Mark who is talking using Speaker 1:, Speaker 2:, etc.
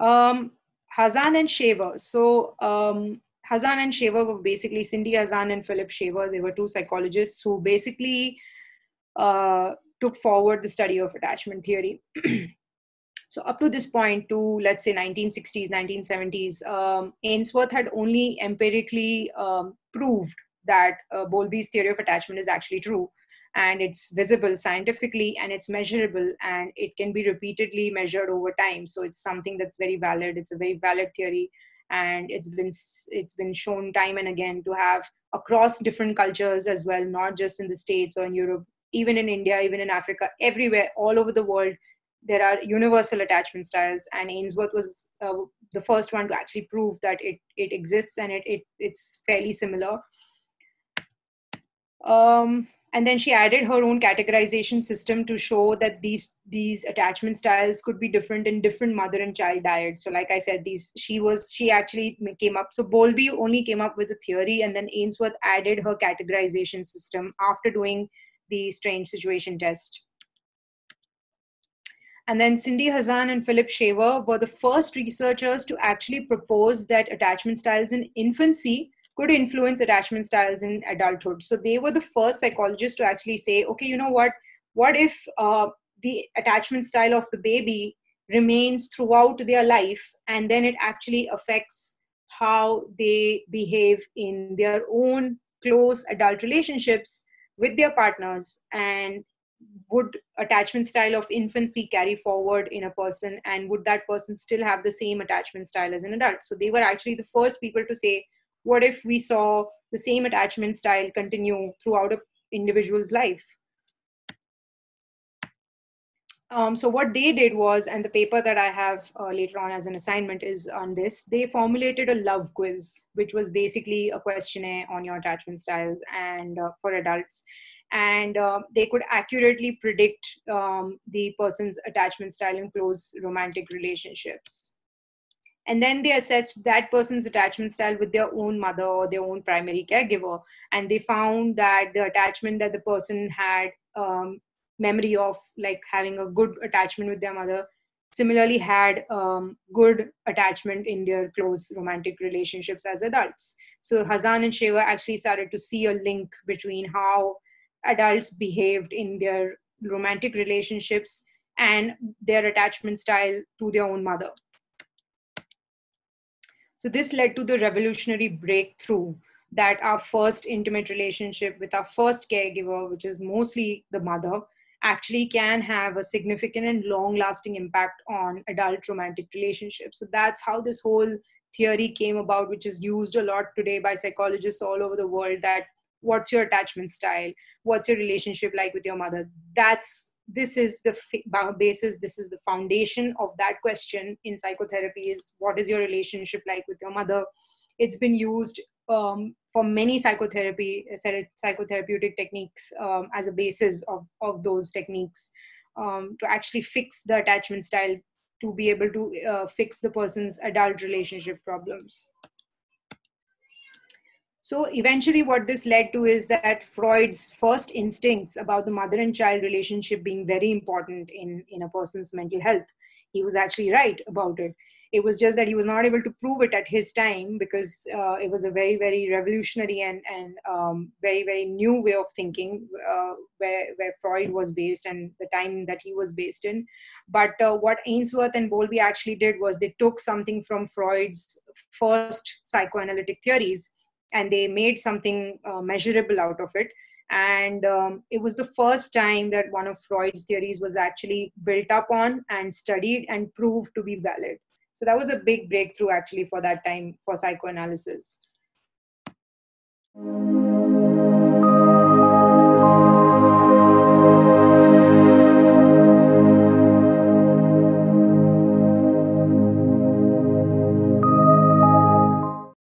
Speaker 1: Hazan and Shaver. So um, Hazan and Shaver were basically Cindy Hazan and Philip Shaver. They were two psychologists who basically uh, took forward the study of attachment theory. so up to this point, to let's say 1960s, 1970s, um, Ainsworth had only empirically um, proved that uh, Bowlby's theory of attachment is actually true and it's visible scientifically and it's measurable and it can be repeatedly measured over time. So it's something that's very valid. It's a very valid theory and it's been it's been shown time and again to have across different cultures as well not just in the states or in europe even in india even in africa everywhere all over the world there are universal attachment styles. And ainsworth was uh, the first one to actually prove that it it exists and it, it it's fairly similar. Um, and then she added her own categorization system to show that these these attachment styles could be different in different mother and child dyads. So like i said these she was she actually came up so bowlby only came up with a theory and then ainsworth added her categorization system after doing the strange situation test. And then Cindy Hazan and Philip Shaver were the first researchers to actually propose that attachment styles in infancy could influence attachment styles in adulthood. So they were the first psychologists to actually say, okay, you know what? What if uh, the attachment style of the baby remains throughout their life and then it actually affects how they behave in their own close adult relationships with their partners and would attachment style of infancy carry forward in a person and would that person still have the same attachment style as an adult so they were actually the first people to say what if we saw the same attachment style continue throughout an individual's life? Um, so what they did was and the paper that i have uh, later on as an assignment is on this they formulated a love quiz which was basically a questionnaire on your attachment styles and uh, for adults. And uh, they could accurately predict um, the person's attachment style in close romantic relationships and then they assessed that person's attachment style with their own mother or their own primary caregiver. And they found that the attachment that the person had um, memory of like having a good attachment with their mother similarly had um, good attachment in their close romantic relationships as adults. So hazan and shaver actually started to see a link between how adults behaved in their romantic relationships and their attachment style to their own mother so this led to the revolutionary breakthrough that our first intimate relationship with our first caregiver, which is mostly the mother, actually can have a significant and long lasting impact on adult romantic relationships. So that's how this whole theory came about, which is used a lot today by psychologists all over the world that what's your attachment style? What's your relationship like with your mother? That's this is the basis this is the foundation of that question in psychotherapy is what is your relationship like with your mother? It's been used um, for many psychotherapy psychotherapeutic techniques um, as a basis of, of those techniques um, to actually fix the attachment style to be able to uh, fix the person's adult relationship problems so eventually, what this led to is that Freud's first instincts about the mother and child relationship being very important in, in a person's mental health. He was actually right about it. It was just that he was not able to prove it at his time because uh, it was a very, very revolutionary and, and um, very, very new way of thinking uh, where, where Freud was based and the time that he was based in. But uh, what Ainsworth and Bowlby actually did was they took something from Freud's first psychoanalytic theories and they made something uh, measurable out of it. And um, it was the first time that one of freud's theories was actually built up on and studied and proved to be valid. So that was a big breakthrough actually for that time for psychoanalysis